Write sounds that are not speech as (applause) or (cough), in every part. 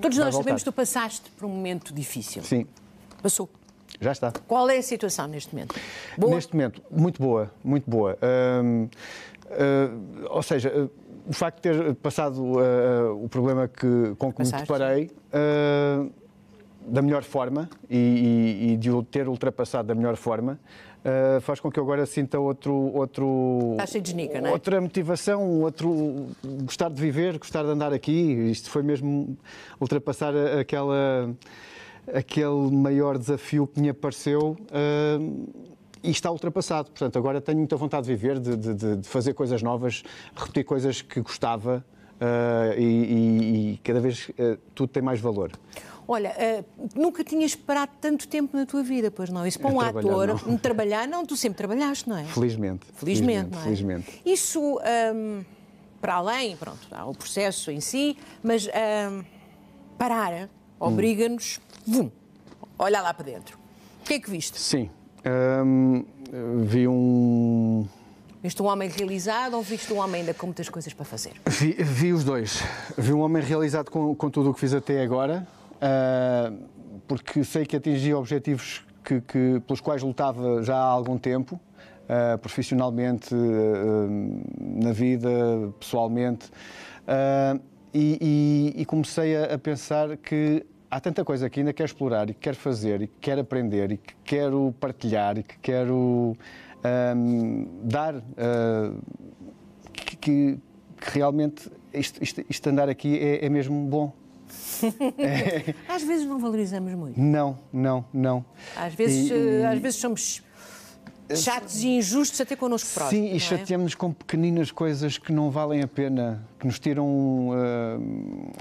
Todos nós sabemos que tu passaste por um momento difícil. Sim, Passou. já está. Qual é a situação neste momento? Boa? Neste momento, muito boa, muito boa. Hum, uh, ou seja, uh, o facto de ter passado uh, o problema que, com que me Passaste. deparei uh, da melhor forma e, e- e de o ter ultrapassado da melhor forma uh, faz com que eu agora sinta outro. outro Estás cheio de genica, não é? Outra motivação, outro gostar de viver, gostar de andar aqui. Isto foi mesmo ultrapassar aquela aquele maior desafio que me apareceu uh, e está ultrapassado. Portanto, agora tenho muita vontade de viver, de- de- de fazer coisas novas, repetir coisas que gostava uh, e, e- cada vez uh, tudo tem mais valor. Olha, eh, nunca tinhas esperado tanto tempo na tua vida, pois não? Isso para um trabalhar, ator, não. um trabalhar, não, tu sempre trabalhaste, não é? Felizmente. Felizmente, não é? Felizmente. Isso, hum, para além, pronto, há o processo em si, mas hum, parar obriga-nos, vum, olhar lá para dentro. O que é que viste? Sim. Hum, vi um. Viste um homem realizado ou viste um homem ainda com muitas coisas para fazer? Vi, vi os dois. Vi um homem realizado com, com tudo o que fiz até agora, ah, porque sei que atingi objetivos que, que- pelos quais lutava já há algum tempo, ah, profissionalmente, ah, na vida, pessoalmente, e, e- e comecei a pensar que há tanta coisa que ainda quero explorar e que quero fazer e que quero aprender e que quero partilhar e que quero ah, dar. ah, que, que- realmente isto, isto- isto andar aqui é, é mesmo bom. (laughs) Às vezes não valorizamos muito. Não, não, não. Às vezes, E- eh, às vezes somos chatos e injustos até connosco próprios. Sim, é? e chateamos com pequeninas coisas que não valem a pena, que nos tiram ah,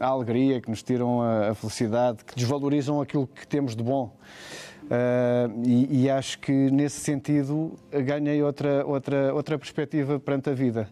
a alegria, que nos tiram a, a felicidade, que desvalorizam aquilo que temos de bom. Ah, e, e acho que nesse sentido ganhei outra, outra, outra perspectiva perante a vida.